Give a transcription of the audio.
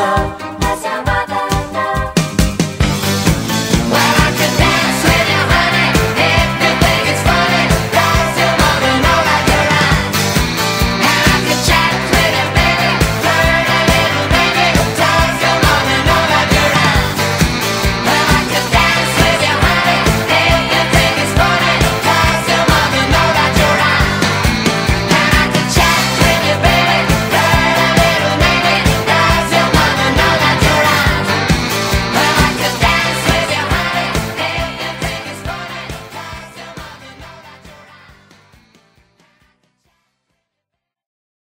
love.